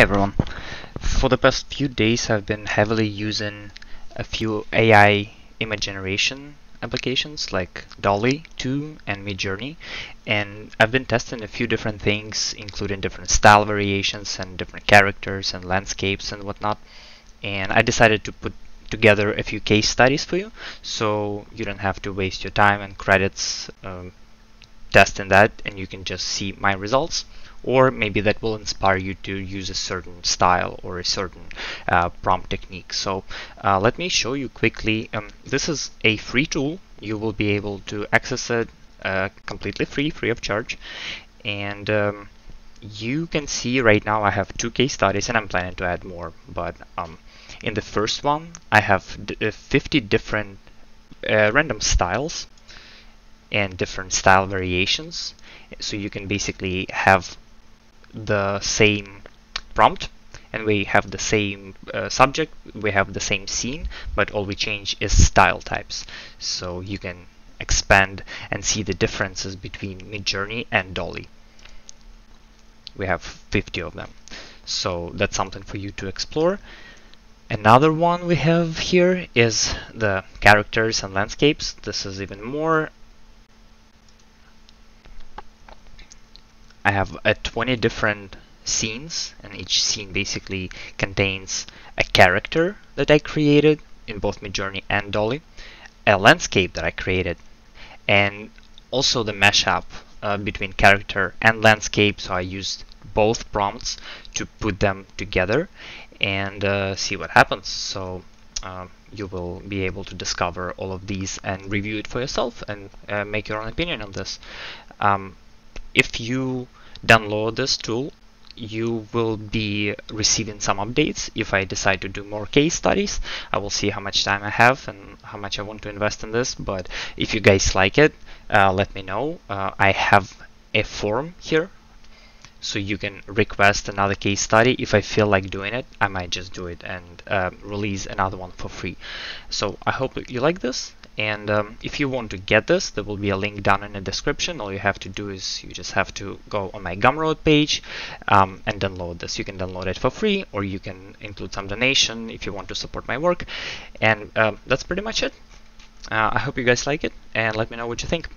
Hey everyone. For the past few days I've been heavily using a few AI image generation applications like DALL-E 2 and Midjourney. And I've been testing a few different things including different style variations and different characters and landscapes and whatnot. And I decided to put together a few case studies for you so you don't have to waste your time and credits um, testing that and you can just see my results or maybe that will inspire you to use a certain style or a certain uh, prompt technique. So uh, let me show you quickly. Um, this is a free tool. You will be able to access it uh, completely free, free of charge. And um, you can see right now I have two case studies and I'm planning to add more. But um, in the first one, I have uh, 50 different uh, random styles and different style variations. So you can basically have the same prompt and we have the same uh, subject, we have the same scene, but all we change is style types. So you can expand and see the differences between Midjourney and DALL-E. We have 50 of them. So that's something for you to explore. Another one we have here is the characters and landscapes. This is even more I have uh, 20 different scenes and each scene basically contains a character that I created in both Midjourney and DALL-E, a landscape that I created, and also the mashup uh, between character and landscape. So I used both prompts to put them together and uh, see what happens. So uh, you will be able to discover all of these and review it for yourself and uh, make your own opinion on this. Um, if you download this tool, you will be receiving some updates. If I decide to do more case studies, I will see how much time I have and how much I want to invest in this. But if you guys like it, uh, let me know. Uh, I have a form here so you can request another case study if I feel like doing it I might just do it and uh, release another one for free so I hope you like this and um, if you want to get this, there will be a link down in the description. All you have to do is you just have to go on my Gumroad page um, and download this. You can download it for free, or you can include some donation if you want to support my work. And um, that's pretty much it. Uh, I hope you guys like it, and let me know what you think.